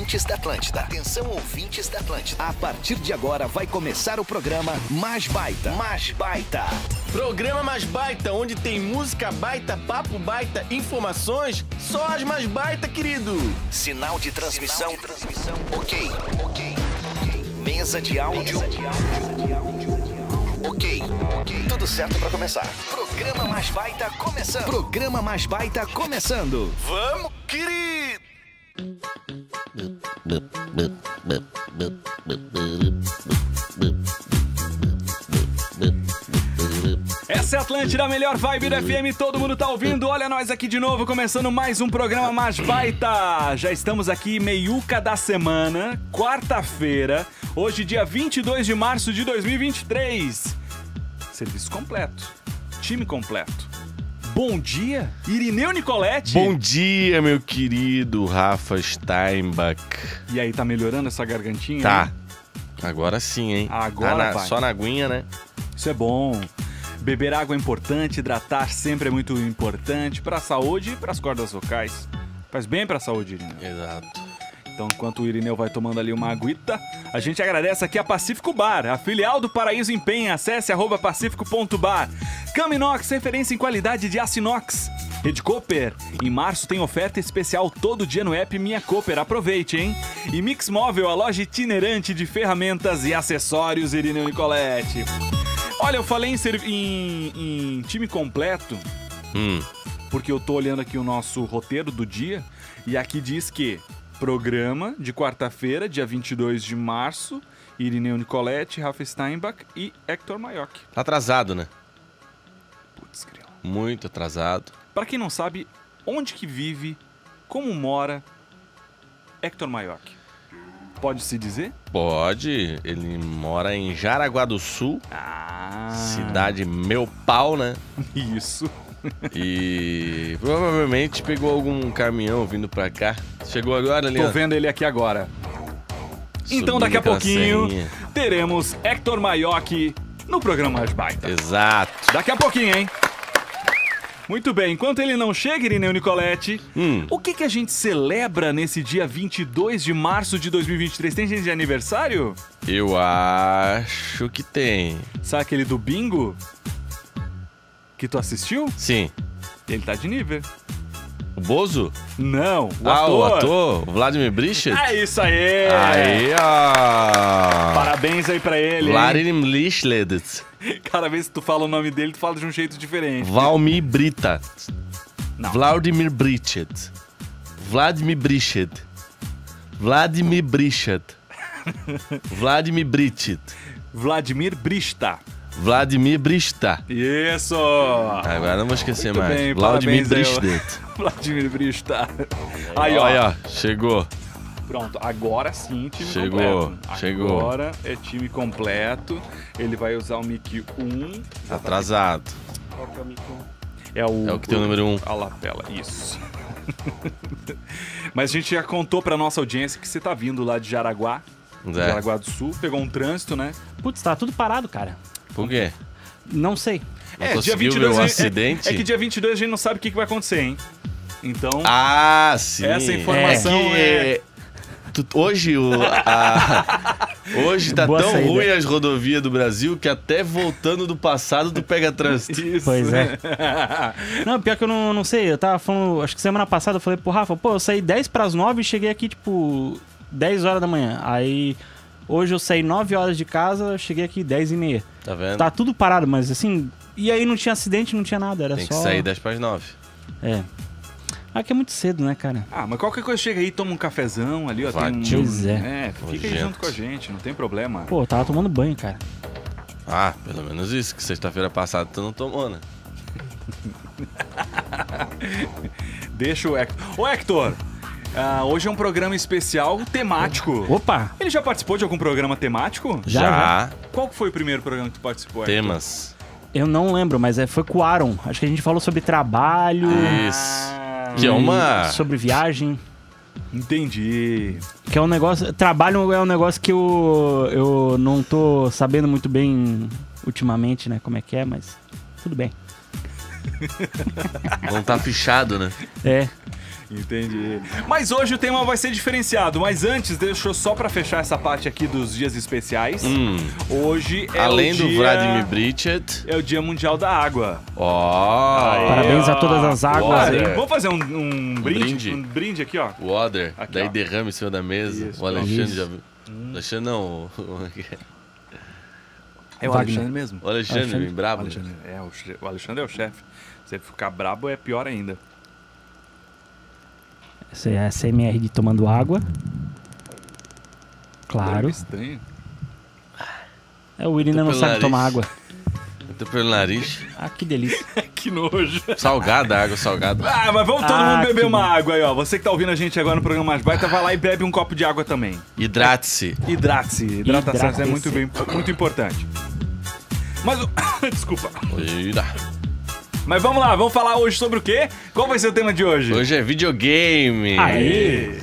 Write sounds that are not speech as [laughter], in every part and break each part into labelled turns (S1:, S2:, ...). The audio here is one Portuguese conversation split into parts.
S1: ouvintes da Atlântida. Atenção, ouvintes da Atlântida. A partir de agora vai começar o programa Mais Baita. Mais Baita.
S2: Programa mais baita, onde tem música baita, papo baita, informações, só as mais baita, querido.
S1: Sinal de transmissão. Ok. Ok. Mesa de áudio. Ok. Tudo certo pra começar. Programa Mais Baita começando. Programa Mais Baita começando.
S2: Vamos, querido!
S3: Essa é a Atlântida, a melhor vibe do FM, todo mundo tá ouvindo. Olha nós aqui de novo, começando mais um programa mais baita. Já estamos aqui, meiuca da semana, quarta-feira, hoje dia 22 de março de 2023. Serviço completo, time completo. Bom dia, Irineu Nicolete.
S2: Bom dia, meu querido Rafa Steinbach.
S3: E aí, tá melhorando essa gargantinha?
S2: Tá. Agora sim, hein?
S3: Agora
S2: Ah, na-. Só na aguinha, né?
S3: Isso é bom. Beber água é importante, hidratar sempre é muito importante para a saúde e para as cordas vocais. Faz bem para a saúde, Irineu.
S2: Exato.
S3: Então, enquanto o Irineu vai tomando ali uma aguita, a gente agradece aqui a Pacífico Bar, a filial do Paraíso Empenha. Acesse arroba pacífico.bar. Caminox, referência em qualidade de aço inox. Rede Cooper, em março tem oferta especial todo dia no app Minha Cooper. Aproveite, hein? E Mix Móvel, a loja itinerante de ferramentas e acessórios, Irineu Nicolete. Olha, eu falei em, em- em time completo,
S2: Hum.
S3: porque eu tô olhando aqui o nosso roteiro do dia e aqui diz que programa de quarta-feira, dia 22 de março, Irineu Nicolete, Rafa Steinbach e Hector Maioc.
S2: Tá atrasado, né?
S3: Putz, grilo.
S2: Muito atrasado.
S3: Pra quem não sabe, onde que vive, como mora Hector Maioc? Pode se dizer?
S2: Pode. Ele mora em Jaraguá do Sul,
S3: Ah,
S2: cidade meu pau, né? [laughs]
S3: Isso.
S2: E provavelmente pegou algum caminhão vindo pra cá. Chegou agora ali,
S3: Tô vendo ele aqui agora. Então daqui a pouquinho
S2: serrinha.
S3: teremos Hector Maioc no programa Mais Baita.
S2: Exato.
S3: Daqui a pouquinho, hein? Muito bem, enquanto ele não chega, Irineu Nicolete,
S2: Hum.
S3: o que, que a gente celebra nesse dia 22 de março de 2023? Tem gente de aniversário?
S2: Eu acho que tem.
S3: Sabe aquele do bingo? Que tu assistiu?
S2: Sim.
S3: Ele tá de nível.
S2: O Bozo?
S3: Não, o
S2: ah,
S3: ator.
S2: o ator? O Vladimir Brichet?
S3: É isso aí!
S2: Aí, ó.
S3: Parabéns aí pra ele. hein?
S2: Vladimir Brichet. [laughs]
S3: Cada vez que tu fala o nome dele, tu fala de um jeito diferente.
S2: Valmir Brita.
S3: Não.
S2: Vladimir Brichet. Vladimir Brichet. Vladimir Brichet. [laughs] Vladimir Brichet.
S3: Vladimir Brista.
S2: Vladimir Brista.
S3: Isso!
S2: Agora não vou esquecer
S3: Muito
S2: mais.
S3: bem,
S2: Vladimir
S3: aí,
S2: Brichet. [laughs]
S3: Vladimir Brista. Aí, ó.
S2: Olha, ó, chegou.
S3: Pronto, agora sim, time
S2: Chegou,
S3: completo.
S2: chegou.
S3: Agora é time completo. Ele vai usar o mic 1.
S2: Atrasado.
S3: Qual que é o mic 1? É o,
S2: É o que tem o número 1.
S3: A lapela, isso. [laughs] Mas a gente já contou pra nossa audiência que você tá vindo lá de Jaraguá,
S2: É.
S3: Jaraguá do Sul, pegou um trânsito, né?
S4: Putz, tá tudo parado, cara.
S2: Por quê?
S4: Não sei.
S2: Não
S3: é,
S2: conseguiu ver o
S3: é-
S2: acidente?
S3: É, que dia 22 a gente não sabe o que, que vai acontecer, hein? Então,
S2: Ah, sim.
S3: Essa informação
S2: que,
S3: é-
S2: tu- hoje o, a- [laughs] hoje tá
S4: Boa
S2: tão
S4: saída.
S2: ruim as rodovias do Brasil que até voltando do passado tu pega trânsito.
S3: isso.
S4: Pois é. [laughs] Não, pior que eu não, não sei. Eu tava falando, acho que semana passada eu falei pro Rafa, pô, eu saí 10 pras 9 e cheguei aqui, tipo, 10 horas da manhã. Aí, hoje eu saí 9 horas de casa, cheguei aqui 10 e meia.
S2: Tá vendo?
S4: Tá tudo parado, mas assim, e aí não tinha acidente, não tinha nada, era
S2: Tem que
S4: só...
S2: sair 10 para as 9.
S4: É. Aqui é muito cedo, né, cara?
S3: Ah, mas qualquer coisa chega aí, toma um cafezão ali, ó. Tem um...
S4: Pois é.
S3: É, fica aí junto com a gente, não tem problema.
S4: Pô, eu tava tomando banho, cara.
S2: Ah, pelo menos isso, que sexta-feira passada tu não tomou, né? [laughs]
S3: Deixa o Hector. Ô, Hector! Ah, hoje é um programa especial temático.
S4: Opa!
S3: Ele já participou de algum programa temático?
S4: Já, já.
S3: Qual que foi o primeiro programa que tu participou? Hector?
S2: Temas.
S4: Eu não lembro, mas é, foi com o Aaron. Acho que a gente falou sobre trabalho,
S2: Isso.
S3: Ah,
S2: Que é uma.
S4: sobre viagem.
S3: Entendi.
S4: Que é um negócio. Trabalho é um negócio que eu, eu não tô sabendo muito bem ultimamente, né? Como é que é, mas tudo bem. [laughs]
S2: Não tá fichado, né?
S4: É.
S3: Entendi. Mas hoje o tema vai ser diferenciado. Mas antes, deixa eu só pra fechar essa parte aqui dos dias especiais.
S2: Hum.
S3: Hoje é
S2: Além
S3: o
S2: do
S3: dia...
S2: Vladimir Bridget.
S3: É o Dia Mundial da Água.
S2: Ó.
S4: Parabéns a todas as águas
S2: aí.
S3: Vamos fazer um, um brinde?
S2: brinde.
S3: Um brinde aqui, ó.
S2: Water.
S3: Aqui,
S2: Daí
S3: ó.
S2: derrama em cima da mesa.
S3: Isso,
S2: o Alexandre
S4: isso.
S2: já viu. Alexandre não. o-
S3: É o
S4: Wagner.
S3: Alexandre mesmo.
S2: O Alexandre,
S4: Alexandre.
S2: brabo.
S3: O Alexandre, é, o Alexandre é o chefe. Se ele ficar brabo, é pior ainda.
S4: Esse é a CMR de tomando água. Claro.
S3: Barulho estranho.
S4: É, o William ainda não sabe
S2: nariz.
S4: tomar água. [laughs]
S2: Entrou pelo nariz.
S4: Ah, que delícia. [laughs]
S3: que nojo.
S2: Salgada, água salgada.
S3: Ah, mas vamos todo
S4: Ah,
S3: mundo beber uma
S4: bom.
S3: água aí, ó. Você que tá ouvindo a gente agora no programa Mais Baita, vai lá e bebe um copo de água também.
S2: Hidrate-se.
S3: Hidrate-se. Hidratação é
S4: Hidrate-se.
S3: muito, bem, muito importante. Mas, o- [coughs] desculpa.
S2: Ira.
S3: Mas vamos lá, vamos falar hoje sobre o quê? Qual vai ser o tema de hoje?
S2: Hoje é videogame.
S4: Aê.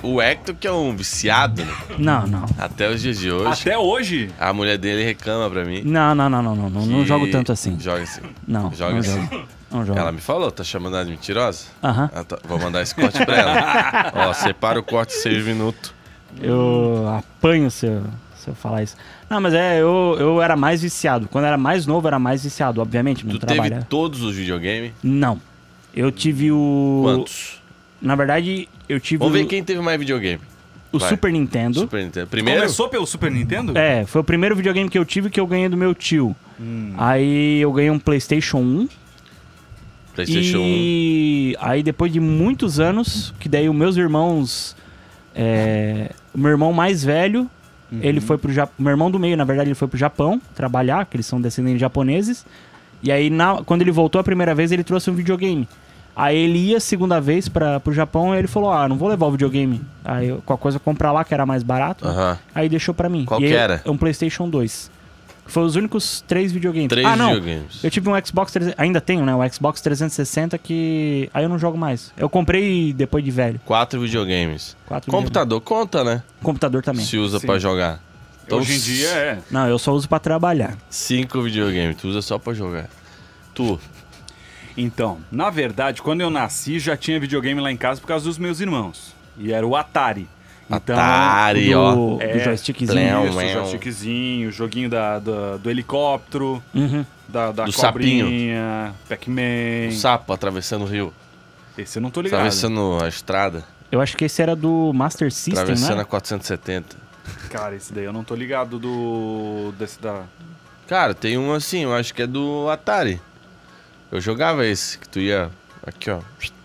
S2: O Hector, que é um viciado, né?
S4: Não, não.
S2: até os dias de hoje.
S3: Até hoje?
S2: A mulher dele reclama pra mim.
S4: Não, não, não, não, não. Não, não jogo tanto assim.
S2: Joga assim.
S4: Não,
S2: Joga
S4: não
S2: assim.
S4: jogo. Não jogo.
S2: Ela me falou, tá chamando ela de mentirosa?
S4: Aham.
S2: Ah, tá. Vou mandar esse corte pra ela. [laughs] Ó, separa o corte 6 minutos.
S4: Eu apanho se eu, se eu falar isso. Não, mas é, eu, eu era mais viciado. Quando eu era mais novo, eu era mais viciado, obviamente. Não
S2: Tu teve todos os videogames?
S4: Não. Eu tive o.
S2: Quantos?
S4: Na verdade, eu tive
S2: Vamos
S4: o,
S2: ver quem teve mais videogame.
S4: o
S2: vai.
S4: Super Nintendo.
S2: Super Nintendo. Primeiro?
S3: Começou pelo Super Nintendo?
S4: É, foi o primeiro videogame que eu tive que eu ganhei do meu tio.
S2: Hum.
S4: Aí eu ganhei um PlayStation 1.
S2: PlayStation 1.
S4: e aí depois de muitos anos, que daí os meus irmãos. é, o meu irmão mais velho,
S2: Uhum.
S4: ele foi pro Japão. Meu irmão do meio, na verdade, ele foi pro Japão trabalhar, que eles são descendentes japoneses. E aí, na- quando ele voltou a primeira vez, ele trouxe um videogame. Aí ele ia a segunda vez para pro Japão e ele falou: Ah, não vou levar o videogame. Aí a coisa comprar lá, que era mais barato.
S2: Aham.
S4: Aí deixou pra mim.
S2: Qual
S4: E
S2: que
S4: aí,
S2: era?
S4: É um PlayStation 2. Foi os únicos três videogames.
S2: Três
S4: ah, não.
S2: videogames.
S4: Eu tive um Xbox 300, ainda tenho, né? O Xbox 360 que aí eu não jogo mais. Eu comprei depois de velho.
S2: Quatro videogames.
S4: Quatro
S2: Computador conta, né?
S4: videogames. Computador também.
S2: Se usa pra jogar. Então,
S3: Hoje em dia é.
S4: Não, eu só uso pra trabalhar.
S2: Cinco videogames. Tu usa só pra jogar. Tu.
S3: Então, na verdade, quando eu nasci, já tinha videogame lá em casa por causa dos meus irmãos. E era o Atari. Então,
S2: Atari,
S4: do,
S2: ó.
S4: do
S3: É,
S4: joystickzinho.
S2: Plão.
S3: Isso,
S2: Uau.
S3: joystickzinho, joguinho da, da- do helicóptero,
S4: Uhum.
S3: da, da
S2: Do
S3: cobrinha, Pac-Man.
S2: O sapo atravessando o rio.
S3: Esse eu não tô ligado.
S2: Atravessando a estrada.
S4: Eu acho que esse era do Master System,
S2: Atravessando
S4: né?
S2: a 470.
S3: Cara, esse daí eu não tô ligado do. desse da.
S2: Cara, tem um assim, eu acho que é do Atari. Eu jogava esse, que tu ia aqui, ó,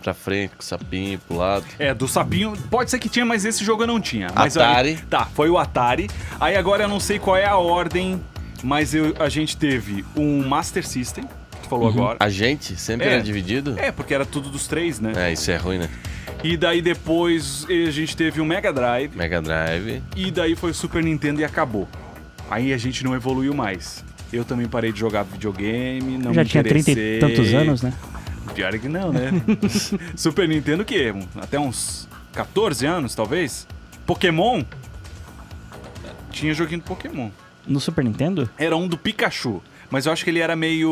S2: pra frente, com o sapinho pro lado.
S3: É, do sapinho. Pode ser que tinha, mas esse jogo eu não tinha. Mas
S2: Atari.
S3: aí- tá, foi o Atari. Aí agora eu não sei qual é a ordem, mas eu- a gente teve um Master System, que tu falou agora.
S2: A gente sempre
S3: É.
S2: era dividido?
S3: É, porque era tudo dos três, né?
S2: É, isso é ruim, né?
S3: E daí depois a gente teve o Mega Drive.
S2: Mega Drive.
S3: E daí foi o Super Nintendo e acabou. Aí a gente não evoluiu mais. Eu também parei de jogar videogame, não
S4: Já
S3: me
S4: tinha 30
S3: interessei.
S4: e tantos anos, né?
S3: Pior é que não, né? [laughs] Super Nintendo o quê? Até uns 14 anos, talvez? Pokémon? Tinha joguinho do Pokémon.
S4: No Super Nintendo?
S3: Era um do Pikachu. Mas eu acho que ele era meio.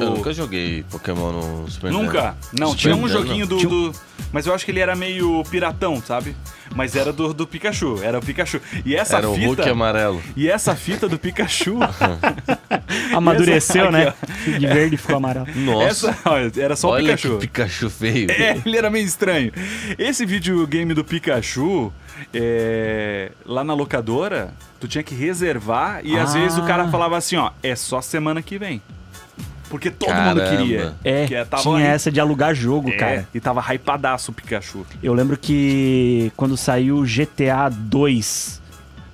S2: Eu nunca joguei Pokémon no Super Nintendo.
S3: Nunca? Não,
S2: Super
S3: tinha um
S2: Nintendo,
S3: joguinho do, do- Mas eu acho que ele era meio piratão, sabe? Mas era do, do Pikachu, era o Pikachu. E essa
S2: Era o
S3: fita.
S2: Hulk amarelo.
S3: E essa fita do Pikachu. [laughs]
S4: Amadureceu,
S3: Essa-
S4: né?
S3: aqui,
S4: De verde ficou amarelo.
S2: Nossa.
S3: essa, olha, era só o
S2: Olha
S3: Pikachu.
S2: que Pikachu feio. [laughs]
S3: É, ele era meio estranho. Esse videogame do Pikachu, é, lá na locadora, tu tinha que reservar e às
S4: Ah.
S3: vezes o cara falava assim, ó, é só semana que vem. Porque todo mundo
S2: Caramba.
S3: queria.
S4: É,
S3: que
S4: tinha
S3: aí-
S4: essa de alugar jogo,
S3: É,
S4: cara.
S3: E tava hypadaço o Pikachu.
S4: Eu lembro que quando saiu o GTA 2,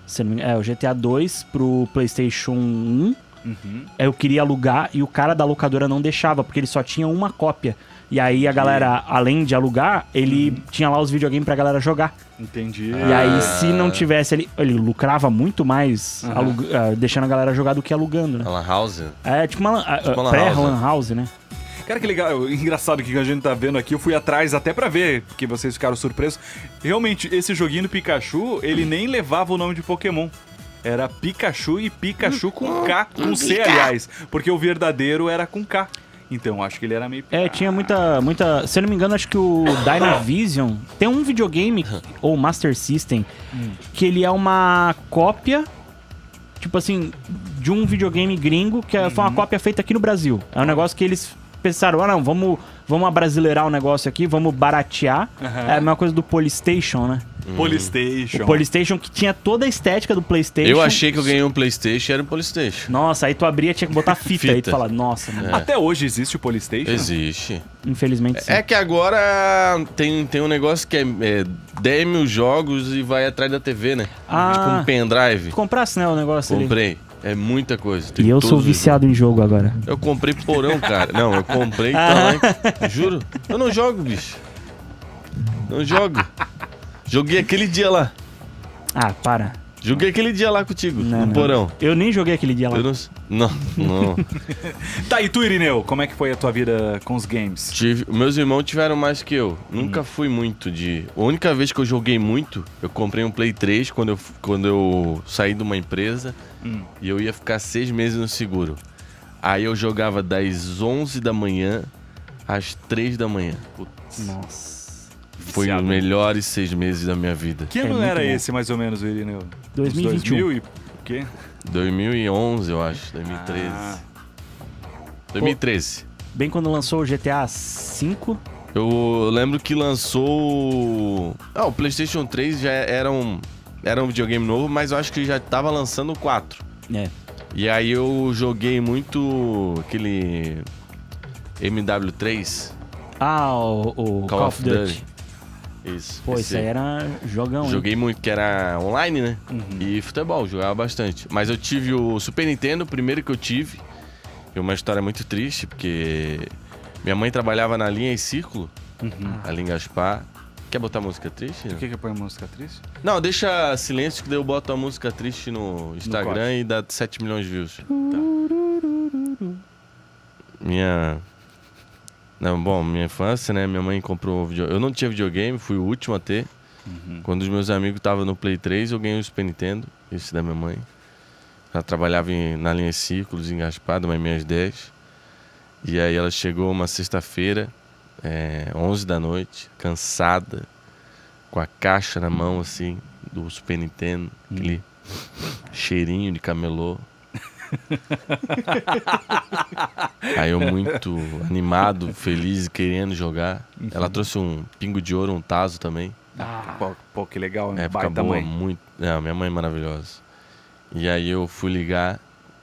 S4: se eu não me engano, é, o GTA 2 pro PlayStation 1,
S3: Uhum.
S4: eu queria alugar e o cara da locadora não deixava, porque ele só tinha uma cópia. E aí a galera, além de alugar, ele
S3: Uhum.
S4: tinha lá os videogames pra galera jogar.
S3: Entendi.
S4: E aí, se não tivesse ele, ele lucrava muito mais
S3: Aham.
S4: aluga- ah, deixando a galera jogar do que alugando, né?
S2: A Lan House.
S4: É tipo uma, ah,
S2: Tipo uma lan
S4: pré-lan
S2: house,
S4: house, né?
S3: Cara, que legal. [laughs] Engraçado que a gente tá vendo aqui. Eu fui atrás até pra ver, porque vocês ficaram surpresos. Realmente, esse joguinho do Pikachu, ele nem levava o nome de Pokémon. Era Pikachu e Pikachu com K, com C, aliás. Porque o verdadeiro era com K. Então, acho que ele era meio.
S4: É, tinha muita, muita. Se eu não me engano, acho que o Dynavision tem um videogame, ou Master System, que ele é uma cópia, tipo assim, de um videogame gringo, que é- foi uma cópia feita aqui no Brasil. É um negócio que eles pensaram, ah não, vamos, vamos abrasileirar o negócio aqui, vamos baratear.
S3: Aham.
S4: É a mesma coisa do Polystation, né?
S3: Polystation.
S4: O Polystation que tinha toda a estética do Playstation.
S2: Eu achei que eu ganhei um Playstation e era um Playstation.
S4: Nossa, aí tu abria, tinha que botar [laughs] fita, aí tu
S2: Fita.
S4: fala, nossa, mano,
S3: Até hoje existe o Polystation?
S2: Existe.
S4: infelizmente sim.
S2: É que agora tem, tem um negócio que é, é 10 mil jogos e vai atrás da TV, né?
S4: Ah.
S2: Tipo um pendrive.
S4: Tu comprasse, né, o negócio ali.
S2: Comprei. É muita coisa. Tem
S4: E eu sou viciado em jogo agora.
S2: Eu comprei porão, cara. Não, eu comprei, tá [laughs] lá. Juro. Eu não jogo, bicho. Não jogo. Joguei aquele dia lá.
S4: Ah, para.
S2: Joguei aquele dia lá contigo,
S4: Não,
S2: no
S4: não.
S2: porão.
S4: Eu nem joguei aquele dia lá.
S2: Eu não... Não, não. [laughs]
S3: Tá, e tu, Irineu? Como é que foi a tua vida com os games?
S2: Tive, meus irmãos tiveram mais que eu. Nunca
S3: Hum.
S2: fui muito de. A única vez que eu joguei muito, eu comprei um Play 3 quando eu, quando eu saí de uma empresa
S3: Hum.
S2: e eu ia ficar seis meses no seguro. Aí eu jogava das 11 da manhã às 3 da manhã. Putz,
S4: Nossa.
S2: Foi os melhores seis meses da minha vida.
S3: Que
S4: É
S3: ano
S4: muito
S3: era
S4: bom.
S3: esse, mais ou menos, Irineu? Uns
S4: 2021.
S3: 2000 e o quê?
S2: 2011, eu acho. 2013.
S3: Ah.
S2: 2013.
S4: Bem quando lançou o GTA V.
S2: Eu lembro que lançou. Ah, o PlayStation 3 já era um, era um videogame novo, mas eu acho que já tava lançando o 4.
S4: É.
S2: E aí eu joguei muito aquele MW3.
S4: Ah, o, o Call, of Duty.
S2: Isso.
S4: Pô,
S2: esse
S4: isso aí era jogão, hein?
S2: Joguei muito, que era online, né?
S3: Uhum.
S2: E futebol, jogava bastante. Mas eu tive o Super Nintendo, o primeiro que eu tive. E uma história muito triste, porque minha mãe trabalhava na linha em círculo,
S3: Uhum.
S2: ali em Gaspar. Quer botar música triste?
S3: Por que que põe música triste?
S2: Não, deixa silêncio que daí eu boto a música triste no Instagram
S3: corte.
S2: e dá 7 milhões de views. Minha. Não, bom, minha infância, né? Minha mãe comprou videogame. Eu não tinha videogame, fui o último a ter. Quando os meus amigos estavam no Play 3, eu ganhei o Super Nintendo, esse da minha mãe. Ela trabalhava em- na linha Círculos, em Gaspar, da minhas 10. E aí ela chegou uma sexta-feira, é, 11 da noite, cansada, com a caixa na mão, assim, do Super Nintendo, aquele cheirinho de camelô. [laughs] Aí eu muito animado, feliz querendo jogar. Ela trouxe um pingo de ouro, um taso também.
S3: Pô, pô, que legal, né?
S2: Época
S3: Baita
S2: boa,
S3: mãe.
S2: muito. É, minha mãe é maravilhosa. E aí eu fui ligar,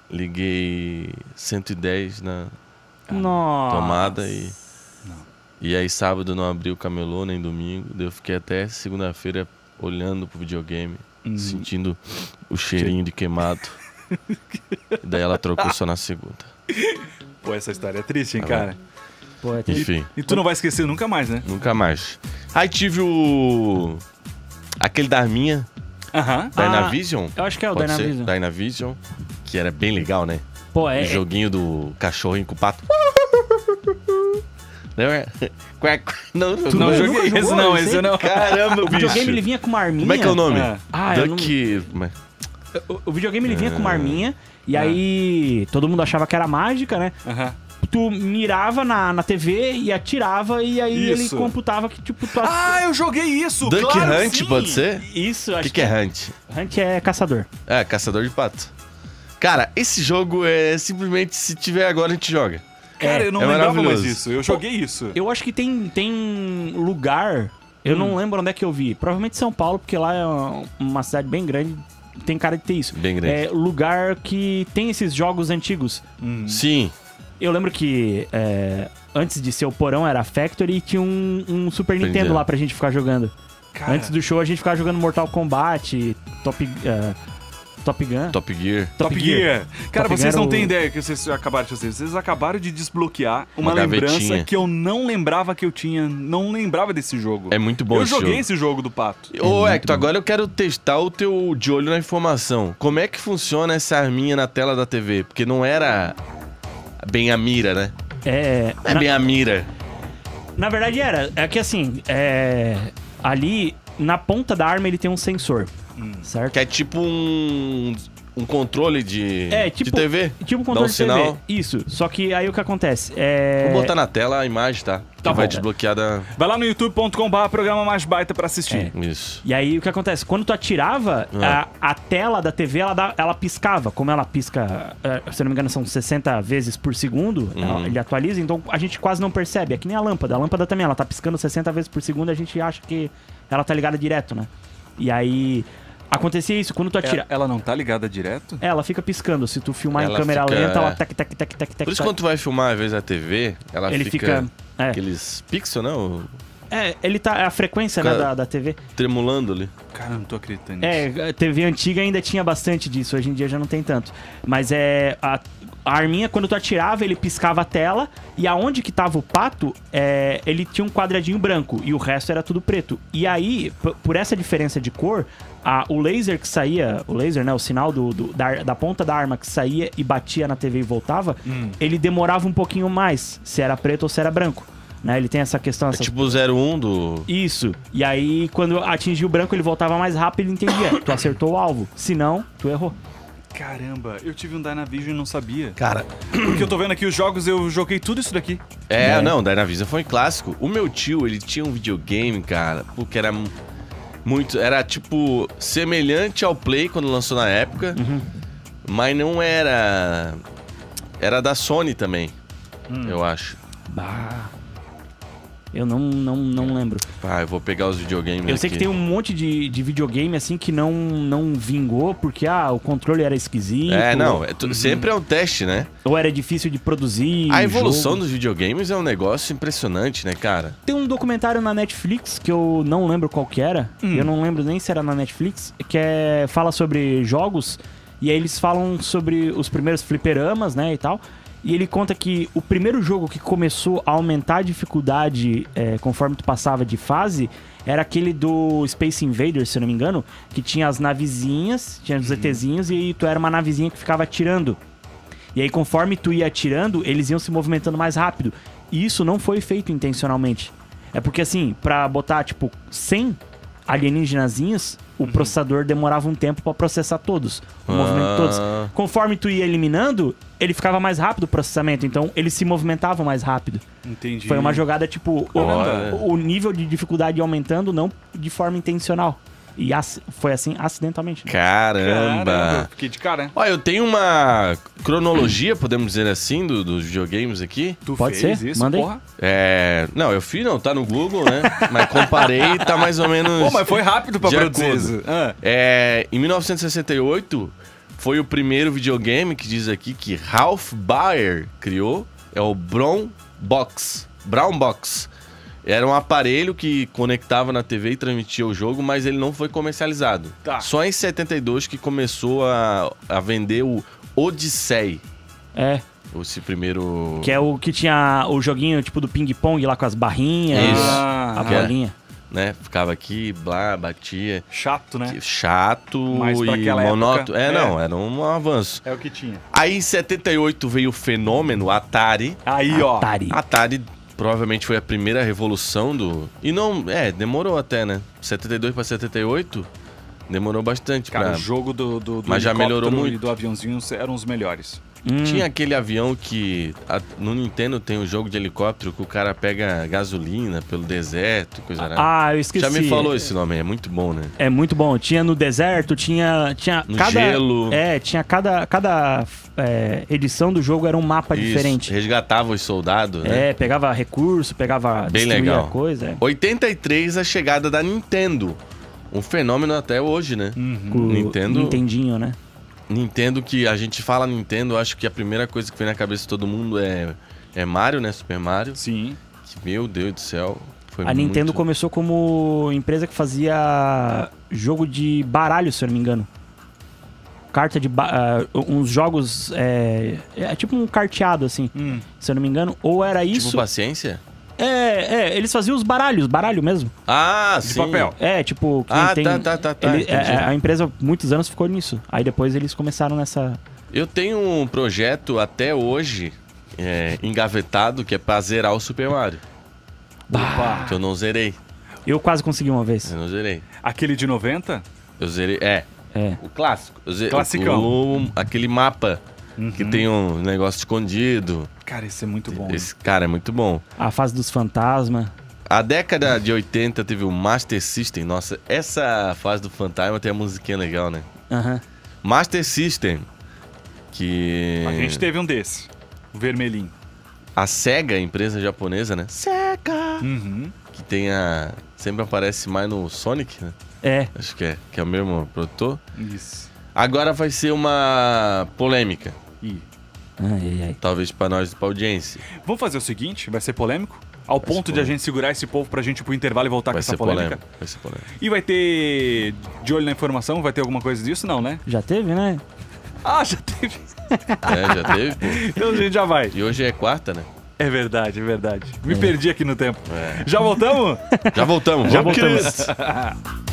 S2: liguei 110 na
S4: Nossa.
S2: tomada e. E aí sábado não abri o camelô nem domingo. Daí eu fiquei até segunda-feira olhando pro videogame,
S3: Hum.
S2: sentindo o cheirinho de queimado. [laughs] e daí ela trocou só na segunda.
S3: Pô, essa história é triste, hein,
S2: Tá
S3: cara?
S4: Pô, é triste.
S2: Enfim,
S3: E tu não vai esquecer nunca mais, né?
S2: nunca mais. Aí tive o. Aquele da minha,
S3: Aham.
S2: Dynavision.
S4: eu acho que é o
S2: ser?
S4: Dynavision.
S2: Dynavision. Que era bem legal, né?
S4: Pô, é.
S2: O joguinho do cachorrinho com o pato. Não, é? [laughs] Não,
S3: Não, joguei esse não,
S4: esse
S3: não.
S2: Caramba,
S4: O
S2: bicho.
S4: videogame ele vinha com uma arminha.
S2: Como é que é o nome?
S4: Ah, eu não-
S2: Duck. mas-
S4: O, o videogame ele vinha com uma arminha. E aí todo mundo achava que era mágica, né?
S3: Aham.
S4: Tu mirava na, na TV e atirava e aí
S3: Isso.
S4: ele computava que tipo tu
S3: Ah, eu joguei isso!
S2: Duck
S3: claro,
S2: Hunt,
S3: sim.
S2: pode ser?
S4: Isso,
S2: O
S4: acho
S2: que, que é Hunt?
S4: Hunt é caçador.
S2: É, caçador de pato. Cara, esse jogo é simplesmente se tiver agora a gente joga.
S3: Cara, eu não
S2: É
S3: lembrava mais
S2: maravilhoso.
S3: disso. Eu joguei isso.
S4: Eu acho que tem, tem lugar, eu
S2: Hum.
S4: não lembro onde é que eu vi. Provavelmente São Paulo, porque lá é uma cidade bem grande, tem cara de ter isso.
S2: Bem grande.
S4: É lugar que tem esses jogos antigos.
S2: Sim.
S4: Eu lembro que é, antes de ser o porão era a Factory e tinha um, um Super Nintendo
S2: Nintendo.
S4: lá pra gente ficar jogando.
S3: Cara,
S4: Antes do show a gente ficava jogando Mortal Kombat, Top, é, Top Gun.
S2: Top Gear.
S3: Top Gear. Cara,
S4: Top
S3: vocês
S4: Gear
S3: não
S4: era
S3: têm
S4: o-
S3: ideia que vocês acabaram de fazer. Vocês acabaram de desbloquear uma,
S2: Uma
S3: lembrança
S2: gavetinha.
S3: que eu não lembrava que eu tinha. Não lembrava desse jogo.
S2: É muito bom
S3: Eu
S2: esse
S3: joguei
S2: jogo.
S3: esse jogo do Pato.
S2: Ô, Hector, agora eu quero testar o teu de olho na informação. Como é que funciona essa arminha na tela da TV? Porque não era bem a mira, né?
S4: É,
S2: Não é
S4: na,
S2: bem a mira.
S4: na verdade era, é que assim, é, ali na ponta da arma ele tem um sensor, certo?
S2: Que é tipo um, um controle de,
S4: É, tipo,
S2: de TV.
S4: Tipo um
S2: Dá
S4: controle
S2: um
S4: de
S2: sinal.
S4: TV. Isso. Só que aí o que acontece? É...
S2: Vou botar na tela a imagem, tá?
S3: Tá
S2: que vai desbloquear da...
S3: Vai lá no youtube.com.br programa mais baita pra assistir.
S2: Isso.
S4: E aí o que acontece? Quando tu atirava,
S2: Ah.
S4: a, a tela da TV ela, dá- ela piscava. Como ela pisca, eh, se eu não me engano, são 60 vezes por segundo,
S2: Uhum.
S4: ela- ele atualiza, então a gente quase não percebe. É que nem a lâmpada. A lâmpada também, ela tá piscando 60 vezes por segundo, a gente acha que ela tá ligada direto, né? E aí acontecia isso, quando tu atira.
S3: É, Ela não tá ligada direto?
S4: É, ela fica piscando. Se tu filmar em
S2: Ela
S4: câmera
S2: fica-
S4: lenta, ela
S2: é.
S4: tec, tec, tec, tec, tec.
S2: Por isso
S4: tec.
S2: quando tu vai filmar, às vezes, a TV, ela
S4: ele
S2: fica...
S4: fica. É,
S2: Aqueles pixels, né? O-
S4: é, ele tá. É a frequência né, da, da TV.
S2: Tremulando ali.
S3: Cara, eu não tô acreditando nisso.
S4: É, a TV antiga ainda tinha bastante disso, hoje em dia já não tem tanto. Mas é. A, a arminha, quando tu atirava, ele piscava a tela, e aonde que tava o pato, é, ele tinha um quadradinho branco, e o resto era tudo preto. E aí, por essa diferença de cor, a- o laser que saía, o laser, né? O sinal do, do- da, da ponta da arma que saía e batia na TV e voltava, ele demorava um pouquinho mais, se era preto ou se era branco. Né? Ele tem essa questão,
S2: É
S4: essa
S2: tipo o 01 do...
S4: isso. E aí, quando atingia o branco, ele voltava mais rápido e ele entendia. tu acertou o alvo. Se não, tu errou.
S3: Caramba, eu tive um Dynavision e não sabia.
S2: Cara,
S3: Porque eu tô vendo aqui os jogos, eu joguei tudo isso daqui.
S2: É, não, Dynavision foi um clássico. O meu tio, ele tinha um videogame, cara, porque era mu- muito. Era tipo semelhante ao Play quando lançou na época, mas não era. Era da Sony também, eu acho.
S4: Bah. Eu não, não, não lembro.
S2: Ah, eu vou pegar os videogames
S4: Eu sei que
S2: aqui.
S4: tem um monte de, de videogame assim que não, não vingou porque ah, o controle era esquisito.
S2: É, não, é tu- sempre é um teste, né?
S4: Ou era difícil de produzir.
S2: A evolução
S4: jogo.
S2: dos videogames é um negócio impressionante, né, cara?
S4: Tem um documentário na Netflix que eu não lembro qual que era. Eu não lembro nem se era na Netflix. Que é, fala sobre jogos. E aí eles falam sobre os primeiros fliperamas, né, e tal. E ele conta que o primeiro jogo que começou a aumentar a dificuldade é, conforme tu passava de fase era aquele do Space Invaders, se eu não me engano, que tinha as navezinhas, tinha os ETzinhos, e aí tu era uma navezinha que ficava atirando. E aí, conforme tu ia atirando, eles iam se movimentando mais rápido. E isso não foi feito intencionalmente. É porque, assim, pra botar, tipo, 100 alienígenazinhos, o processador demorava um tempo pra processar todos. O movimento de todos.
S2: Ah.
S4: Conforme tu ia eliminando, ele ficava mais rápido o processamento. Então, eles se movimentavam mais rápido.
S3: Entendi.
S4: Foi uma jogada, tipo, o, o nível de dificuldade aumentando, não de forma intencional. E ac- foi assim, acidentalmente. né?
S2: Caramba!
S3: Caramba, fiquei de cara?
S2: Olha, eu tenho uma cronologia, podemos dizer assim, do- dos videogames aqui.
S3: Tu
S4: Pode
S3: fez
S4: ser?
S3: isso,
S4: Manda aí.
S3: porra?
S2: É. Não, eu fiz, não, tá no Google, né? mas comparei e tá mais ou menos.
S3: Pô, mas foi rápido pra produzir isso. Ah.
S2: É, em 1968 foi o primeiro videogame que diz aqui que Ralph Baer criou. É o Brown Box. Brown Box. Era um aparelho que conectava na TV e transmitia o jogo, mas ele não foi comercializado.
S3: Tá.
S2: Só em 72 que começou a, a vender o Odyssey.
S4: É,
S2: Esse primeiro.
S4: que é o que tinha o joguinho, tipo, do ping-pong lá com as barrinhas.
S2: Isso.
S4: A
S3: Ah,
S2: Que é-
S4: bolinha.
S2: né? Ficava aqui, blá, batia.
S3: chato, né?
S2: Chato
S3: Mas
S2: e monótono. É,
S3: é.
S2: não, era um avanço.
S3: É o que tinha.
S2: Aí em 78 veio o fenômeno Atari.
S3: Aí, ó.
S4: Atari.
S2: Atari provavelmente foi a primeira revolução do. E não. É, demorou até, né? 72 pra 78 demorou bastante
S3: Cara,
S2: pra.
S3: o jogo do, do, do
S2: Mas já melhorou
S3: e
S2: muito.
S3: do aviãozinho eram os melhores.
S4: Hum,
S2: Tinha aquele avião que. a- no Nintendo tem um jogo de helicóptero que o cara pega gasolina pelo deserto, coisa.
S4: Ah, eu esqueci.
S2: Já me falou esse nome, é muito bom, né?
S4: É muito bom. Tinha no deserto, tinha. tinha
S2: No
S4: cada,
S2: gelo.
S4: É, tinha cada, cada é, edição do jogo era um mapa
S2: Isso,
S4: diferente.
S2: Resgatava os soldados, né?
S4: É, pegava recurso, pegava.
S2: Bem legal.
S4: coisa. é.
S2: 83 a chegada da Nintendo. Um fenômeno até hoje, né?
S4: O
S2: Nintendo-
S4: Nintendinho, né?
S2: Nintendo que a gente fala Nintendo, acho que a primeira coisa que vem na cabeça de todo mundo é, é Mario, né? Super Mario.
S3: Sim.
S2: Que, meu Deus do céu. Foi
S4: A Nintendo
S2: muito...
S4: começou como empresa que fazia jogo de baralho, se eu não me engano. Carta de. ah, uns jogos. É, é tipo um carteado, assim,
S3: Hum.
S4: se eu não me engano. Ou era
S2: Tipo
S4: isso.
S2: paciência?
S4: É, é, eles faziam os baralhos, baralho mesmo.
S2: Ah,
S3: De
S2: sim.
S3: papel.
S4: É, tipo. quem
S2: Ah,
S4: tem,
S2: tá, tá, tá, tá,
S4: ele- é,
S2: entendi.
S4: a empresa, muitos anos, ficou nisso. Aí depois eles começaram nessa.
S2: Eu tenho um projeto até hoje é, engavetado que é pra zerar o Super Mario.
S3: Opa.
S2: Que eu não zerei.
S4: Eu quase consegui uma vez.
S2: Eu não zerei.
S3: Aquele de 90?
S2: Eu zerei. É.
S4: É.
S2: O clássico. Eu sei-
S3: Classicão.
S2: o- aquele mapa que tem um negócio escondido.
S3: Cara, isso é muito bom.
S2: Esse cara é muito bom.
S4: A fase dos fantasmas.
S2: A década de 80 teve o Master System. Nossa, essa fase do Fantasma tem a musiquinha legal, né?
S4: Aham.
S2: Master System. Que.
S3: A gente teve um desse. O vermelhinho.
S2: A SEGA, empresa japonesa, né? SEGA!
S3: Uhum.
S2: Que tem a. Sempre aparece mais no Sonic, né?
S4: É.
S2: Acho que é, que é o mesmo produtor.
S3: Isso.
S2: Agora vai ser uma polêmica.
S3: Ih.
S4: Ai, ai, ai.
S2: Talvez pra nós, pra audiência.
S3: Vamos fazer o seguinte, vai ser polêmico? Ao
S2: Vai
S3: ponto de a gente segurar esse povo pra gente ir pro intervalo e voltar
S2: Vai
S3: com essa
S2: ser
S3: polêmica.
S2: polêmico. Vai ser polêmico.
S3: E vai ter de olho na informação, vai ter alguma coisa disso? Não, né?
S4: Já teve, né?
S3: Ah, já teve.
S2: É, já teve, pô. [laughs]
S3: Então a gente já vai.
S2: E hoje é quarta, né?
S3: É verdade, é verdade. Me perdi aqui no tempo. Já voltamos?
S2: Já voltamos.
S4: Já
S2: vamos,
S4: voltamos. [laughs]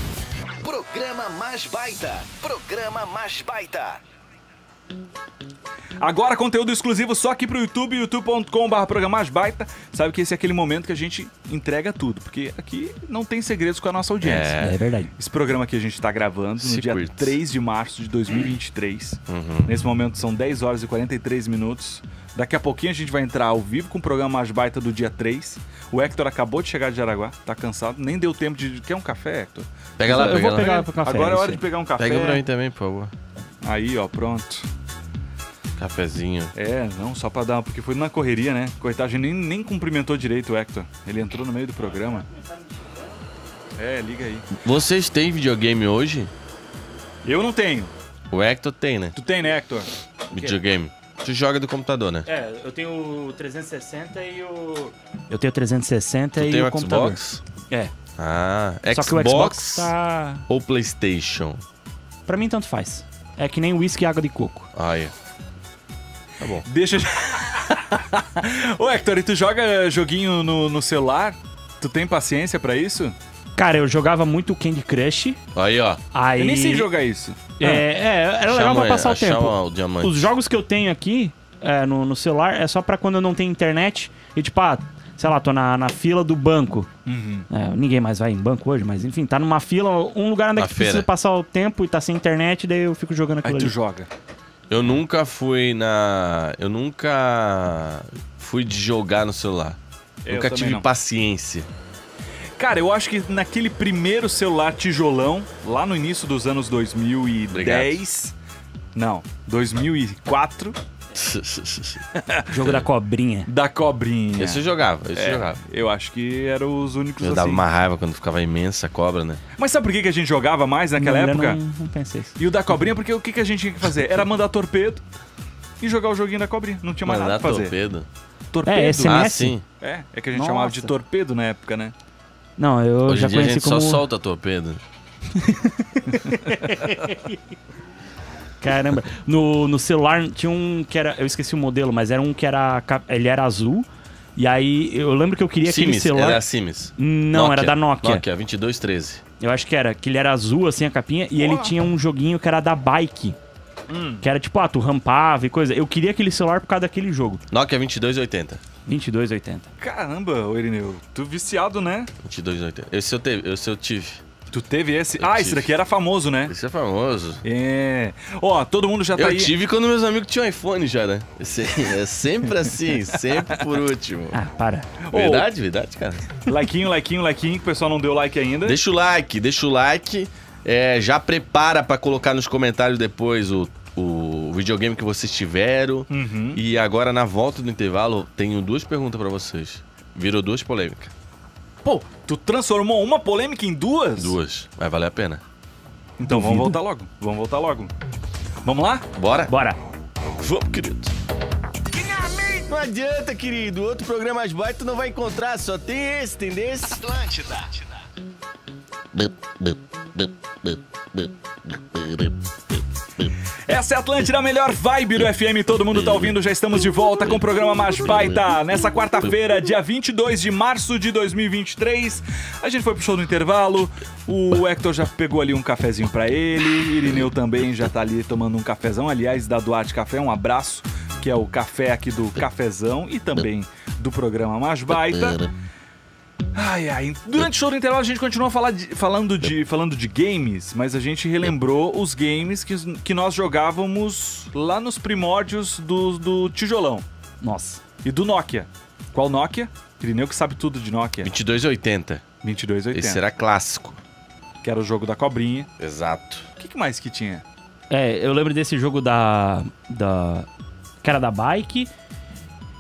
S1: Programa Mais Baita. Programa Mais Baita.
S3: Agora conteúdo exclusivo só aqui pro YouTube, youtube.com.br programa mais baita. Sabe que esse é aquele momento que a gente entrega tudo, porque aqui não tem segredos com a nossa audiência.
S2: É.
S4: É, verdade.
S3: Esse programa aqui a gente tá gravando no dia
S2: Secrets.
S3: 3 de março de 2023.
S2: Uhum.
S3: Nesse momento são 10 horas e 43 minutos. Daqui a pouquinho a gente vai entrar ao vivo com o programa mais baita do dia 3. O Hector acabou de chegar de Jaraguá, tá cansado, nem deu tempo de. Quer um café, Hector?
S2: Pega lá,
S4: Eu
S2: pega
S4: vou
S2: lá.
S4: pegar pro café.
S3: Agora é hora de pegar um café.
S2: Pega pra mim também, por favor.
S3: Aí, ó, pronto.
S2: Cafezinho.
S3: É, não, só pra dar, porque foi na correria, né? Coitado, a gente nem, nem cumprimentou direito o Hector. Ele entrou no meio do programa. É, liga aí.
S2: Vocês têm videogame hoje?
S3: Eu não tenho.
S2: O Hector tem, né?
S3: Tu tem, né, Hector?
S2: Videogame. Tu joga do computador, né?
S4: É, eu tenho o 360 e o. Eu tenho o 360
S2: Tu
S4: e
S2: tem
S4: o
S2: o
S4: computador.
S2: Xbox?
S4: É.
S2: Ah,
S4: Só
S2: Xbox,
S4: que o Xbox tá.
S2: ou PlayStation?
S4: Pra mim, tanto faz. É que nem uísque e água de coco.
S2: Ah, é. Tá bom.
S3: Deixa. [laughs] Ô, Hector, e tu joga joguinho no, no celular? Tu tem paciência pra isso?
S4: Cara, eu jogava muito Candy Crush.
S2: Aí, ó.
S4: Aí.
S3: Eu nem sei jogar isso.
S4: É, é era legal pra passar o tempo.
S2: o diamante.
S4: Os jogos que eu tenho aqui é, no, no celular é só pra quando eu não tenho internet e tipo, ah, sei lá, tô na, na fila do banco.
S3: Uhum.
S4: É, ninguém mais vai em banco hoje, mas enfim, tá numa fila, um lugar onde é que tu precisa
S2: feira.
S4: passar o tempo e tá sem internet, daí eu fico jogando
S3: Aí
S4: aquilo
S3: tu
S4: ali.
S3: joga.
S2: Eu nunca fui na. Eu nunca fui de jogar no celular.
S3: Eu
S2: nunca tive
S3: não.
S2: paciência.
S3: Cara, eu acho que naquele primeiro celular tijolão, lá no início dos anos 2010. Não, 2004, [laughs]
S4: Jogo da cobrinha.
S3: da cobrinha.
S2: Esse eu jogava, esse eu
S3: É,
S2: jogava.
S3: eu acho que eram os únicos
S2: Eu
S3: assim.
S2: dava uma raiva quando ficava imensa a cobra, né?
S3: Mas sabe por que que a gente jogava mais naquela
S4: Não,
S3: época?
S4: Não, não pensei isso.
S3: E o da cobrinha, porque o que, que a gente tinha que fazer? Era mandar torpedo e jogar o joguinho da cobrinha. Não tinha mais
S2: Mandar
S3: nada pra fazer.
S2: torpedo.
S3: Torpedo.
S4: É, SMS.
S2: Ah, sim.
S3: É, é que a gente
S4: Nossa.
S3: chamava de torpedo na época, né?
S4: Não, eu
S2: Hoje
S4: já
S2: em dia a
S4: conheci
S2: gente
S4: como.
S2: só solta torpedo. [laughs]
S4: Caramba. No, no celular tinha um que era. Eu esqueci o modelo, mas era um que era. Ele era azul. E aí eu lembro que eu queria aquele celular.
S2: era Sims.
S4: Não, era da Nokia.
S2: Nokia 2213.
S4: Eu acho que era, que ele era azul, assim, a capinha, e ele
S3: Ó.
S4: tinha um joguinho que era da bike. Que era tipo, ah, tu rampava e coisa. Eu queria aquele celular por causa daquele jogo.
S2: Nokia 2280.
S4: 2280.
S3: Caramba, ô Irineu, tu viciado, né?
S2: 2280. Esse eu, teve, esse eu tive.
S3: Tu teve esse.
S2: Eu
S3: ah,
S2: tive.
S3: esse daqui era famoso, né?
S2: Esse é famoso.
S3: É. Ó, todo mundo já tá
S2: Eu
S3: aí.
S2: tive quando meus amigos tinham iPhone já, né? Esse- é sempre assim, [laughs] sempre por último.
S4: Ah, para.
S3: Ô,
S2: Verdade, verdade, cara.
S3: Likeinho, likeinho, likeinho, que o pessoal não deu like ainda.
S2: Deixa o like, deixa o like. É, já prepara pra colocar nos comentários depois o, o videogame que vocês tiveram.
S3: Uhum.
S2: E agora, na volta do intervalo, tenho duas perguntas pra vocês. Virou duas polêmicas.
S3: Pô, tu transformou uma polêmica em duas?
S2: Duas. Vai valer a pena.
S3: Então vamos
S4: Duvido.
S3: voltar logo. Vamos voltar logo. Vamos lá?
S2: Bora?
S4: Bora.
S2: Vamos, querido. Não adianta, querido. Outro programa mais baixo tu não vai encontrar. Só tem esse, tem desse.
S1: Atlântida.
S3: Essa é a Atlântida, a melhor vibe do FM. Todo mundo tá ouvindo, já estamos de volta com o programa Mais Baita. Nessa quarta-feira, dia 22 de março de 2023. A gente foi pro show do intervalo. O Hector já pegou ali um cafezinho pra ele. Irineu também já tá ali tomando um cafezão. Aliás, da Duarte Café, um abraço, que é o café aqui do Cafezão e também do programa Mais Baita. Ai, ai. Durante o show do intervalo a gente continuou de- falando, de, falando de games, mas a gente relembrou os games que, que nós jogávamos lá nos primórdios do, do tijolão
S4: Nossa.
S3: e do Nokia. Qual Nokia? Irineu que sabe tudo de Nokia.
S2: 2280.
S3: 2280.
S2: Esse era clássico.
S3: Que era o jogo da cobrinha.
S2: Exato.
S3: O que, que mais que tinha?
S4: É, eu lembro desse jogo da. da. que era da bike.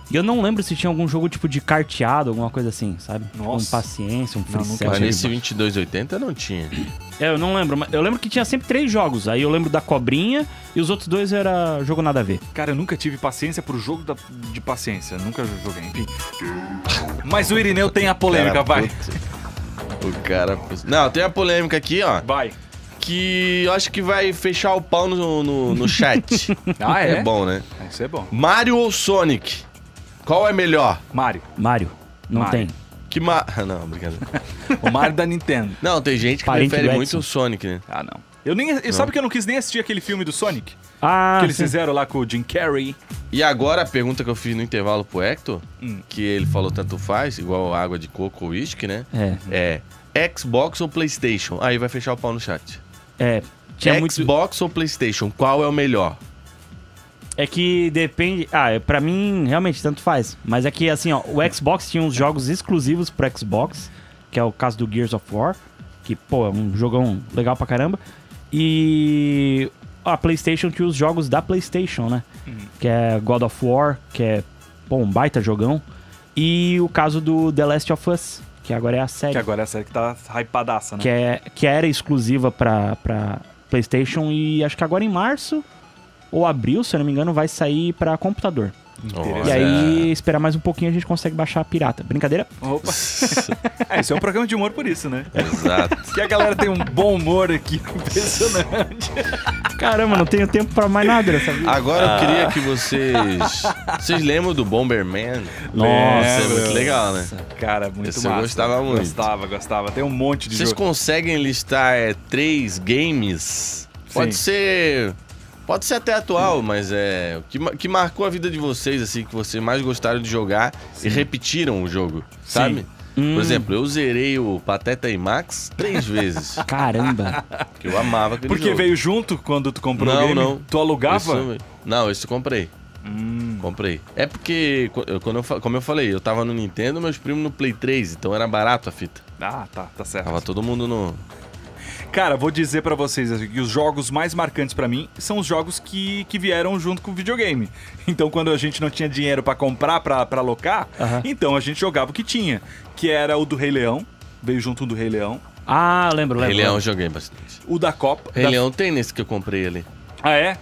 S4: E eu não lembro se tinha algum jogo tipo de carteado, alguma coisa assim, sabe? Tipo,
S3: Nossa.
S4: Um paciência, um free
S3: Não.
S2: Mas nesse 2280 não tinha. [clears throat]
S4: É, eu não lembro. mas Eu lembro que tinha sempre três jogos. Aí eu lembro da cobrinha e os outros dois era jogo nada a ver.
S3: Cara, eu nunca tive paciência pro jogo da- de paciência. Nunca joguei, enfim. Mas o Irineu tem a polêmica,
S2: Cara,
S3: vai.
S2: puto. O cara. Não, tem a polêmica aqui, ó.
S3: Vai.
S2: Que eu acho que vai fechar o pau no, no, no chat. [laughs]
S3: Ah, é?
S2: é bom, né?
S3: Isso é bom.
S2: Mario ou Sonic? Qual é melhor?
S3: Mario.
S4: Mario. Não
S3: Mario.
S4: tem.
S2: Que ma... [laughs] Não, brincadeira. [laughs]
S3: O Mario da Nintendo.
S2: Não, tem gente que
S4: Parente
S2: prefere muito o Sonic, né?
S3: Ah, não. Eu nem. eu- Sabe que eu não quis nem assistir aquele filme do Sonic?
S4: Ah,
S3: que eles
S4: sim.
S3: fizeram lá com o Jim Carrey.
S2: E agora a pergunta que eu fiz no intervalo pro Hector,
S3: Hum.
S2: que ele falou tanto faz, igual água de coco ou uísque, né?
S4: É.
S2: É Xbox ou PlayStation? Aí vai fechar o pau no chat.
S4: É. Tinha muito.
S2: Xbox ou PlayStation? Qual é o melhor?
S4: É que depende. Ah, é, pra mim, realmente, tanto faz. Mas é que, assim, ó, o Xbox tinha uns jogos exclusivos pro Xbox, que é o caso do Gears of War, que, pô, é um jogão legal pra caramba. E a PlayStation tinha os jogos da PlayStation, né? Que é God of War, que é, pô, um baita jogão. E o caso do The Last of Us, que agora é a série.
S3: Que agora é a série que tá hypadaça, né?
S4: que, é, que era exclusiva pra, pra PlayStation e acho que agora em março ou abril, se eu não me engano, vai sair pra computador. E aí, esperar mais um pouquinho, a gente consegue baixar a pirata. Brincadeira?
S3: Opa. [laughs] É, esse é um programa de humor por isso, né?
S2: Exato.
S3: Que a galera tem um bom humor aqui, [laughs] impressionante.
S4: Caramba, não tenho tempo pra mais nada dessa vida.
S2: Agora eu queria que vocês. Vocês lembram do Bomberman?
S4: Nossa,
S2: Isso é muito legal, né?
S3: Cara, muito
S2: Esse eu
S3: massa.
S2: gostava muito.
S3: Gostava, gostava. Tem um monte de
S2: Vocês
S3: jogo.
S2: conseguem listar é, três games? Pode
S3: Sim.
S2: ser. Pode ser até atual, mas é. Que, que marcou a vida de vocês, assim, que vocês mais gostaram de jogar e repetiram o jogo, sabe?
S4: Hum.
S2: Por exemplo, eu zerei o Pateta e Max três vezes. [laughs]
S4: Caramba. [laughs]
S2: que eu amava aquele
S3: Porque
S2: jogo.
S3: veio junto quando tu comprou o
S2: Não,
S3: game?
S2: não.
S3: Tu alugava?
S2: Isso- não, esse eu comprei.
S3: Hum.
S2: Comprei. É porque, quando eu, como eu falei, eu tava no Nintendo, meus primos no Play 3, então era barato a fita.
S3: Ah, tá, tá certo.
S2: Tava todo mundo no.
S3: Cara, vou dizer pra vocês assim, que os jogos mais marcantes pra mim são os jogos que, que vieram junto com o videogame. [laughs] Então, quando a gente não tinha dinheiro pra comprar, pra, pra alocar,
S4: Aham.
S3: então a gente jogava o que tinha, que era o do Rei Leão, veio junto do Rei Leão,
S4: Ah, lembro, lembro.
S2: Rei Leão eu joguei bastante.
S3: o da Copa.
S2: Rei
S3: da-
S2: Leão tem nesse que eu comprei ali.
S3: Ah, é?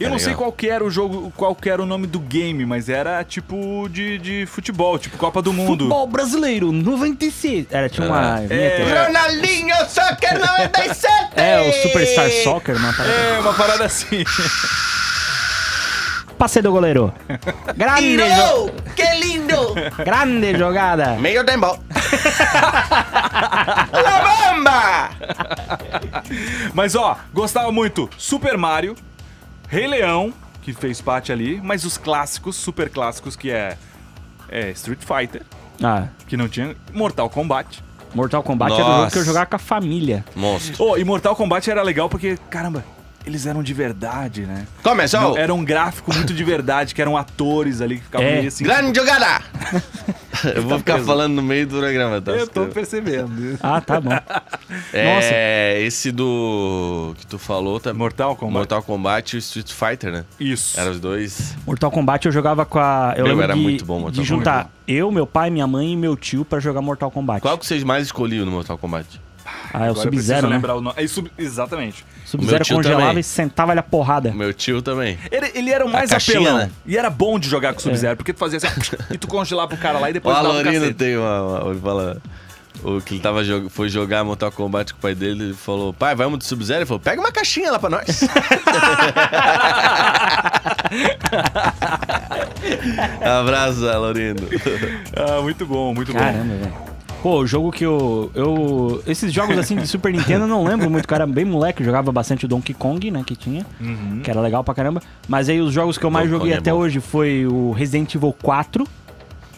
S3: Eu
S2: É
S3: não sei qual que era o jogo, qual que era o nome do game, mas era tipo de, de futebol, tipo Copa do Mundo.
S4: Futebol brasileiro, 96. Era, tinha uma vinheta.
S3: É.
S2: Ronaldinho Soccer 97!
S4: É, o Superstar Soccer, uma parada.
S3: É, uma parada assim.
S4: Passe do goleiro. Grande, jo
S2: Que lindo!
S4: grande jogada.
S2: Meio tempo. [laughs] La Bamba!
S3: Mas ó, gostava muito Super Mario, Rei Leão, que fez parte ali, mas os clássicos, super clássicos, que é, é Street Fighter,
S4: Ah,
S3: que não tinha, Mortal Kombat.
S4: Mortal Kombat era o jogo
S2: Nossa.
S4: que eu jogava com a família.
S2: Monstro.
S3: Oh, e Mortal Kombat era legal porque, caramba, eles eram de verdade, né?
S2: Começou!
S3: Não, era um gráfico muito de verdade, que eram atores ali que ficavam
S4: É.
S3: meio assim.
S2: Grande jogada! [laughs] eu vou ficar
S3: preso.
S2: falando no meio do programa, tá?
S3: Eu tô percebendo. [laughs]
S4: Ah, tá bom. [laughs]
S2: É, esse do que tu falou também.
S3: Mortal Kombat.
S2: Mortal Kombat e Street Fighter, né?
S3: Isso.
S2: Eram os dois.
S4: Mortal Kombat eu jogava com a. Eu
S2: Meu,
S4: lembro
S2: era
S4: de,
S2: muito bom Mortal
S4: de
S2: Kombat.
S4: juntar eu, meu pai, minha mãe e meu tio pra jogar Mortal Kombat.
S2: Qual que vocês mais escolhiam no Mortal Kombat?
S4: Ah, é o Sub-Zero, né?
S3: lembrar o nome. É, sub- Exatamente.
S4: Sub-Zero
S2: O
S4: congelava
S2: também.
S4: e sentava ele a porrada.
S2: O meu tio também.
S3: Ele, ele era o mais
S2: caixinha,
S3: apelão.
S2: né?
S3: E era bom de jogar com o Sub-Zero, porque tu fazia assim, e tu congelava o cara lá e
S2: O
S3: depois dava um
S2: Alorino tem uma, uma- Ele fala. O que ele tava jog- foi jogar Mortal Kombat com o pai dele, ele falou: Pai, vamos de Sub-Zero? Ele falou: Pega uma caixinha lá pra nós. [laughs] Abraço, Alorino.
S3: Ah, muito bom, muito bom.
S4: Caramba, velho. Pô, o jogo que eu, eu. Esses jogos assim de Super Nintendo eu não lembro muito, cara. Bem moleque, eu jogava bastante o Donkey Kong, né? Que tinha. Que era legal pra caramba. Mas aí os jogos que eu mais
S2: Donkey
S4: joguei
S2: Kong é
S4: até
S2: bom.
S4: hoje foi o Resident Evil 4.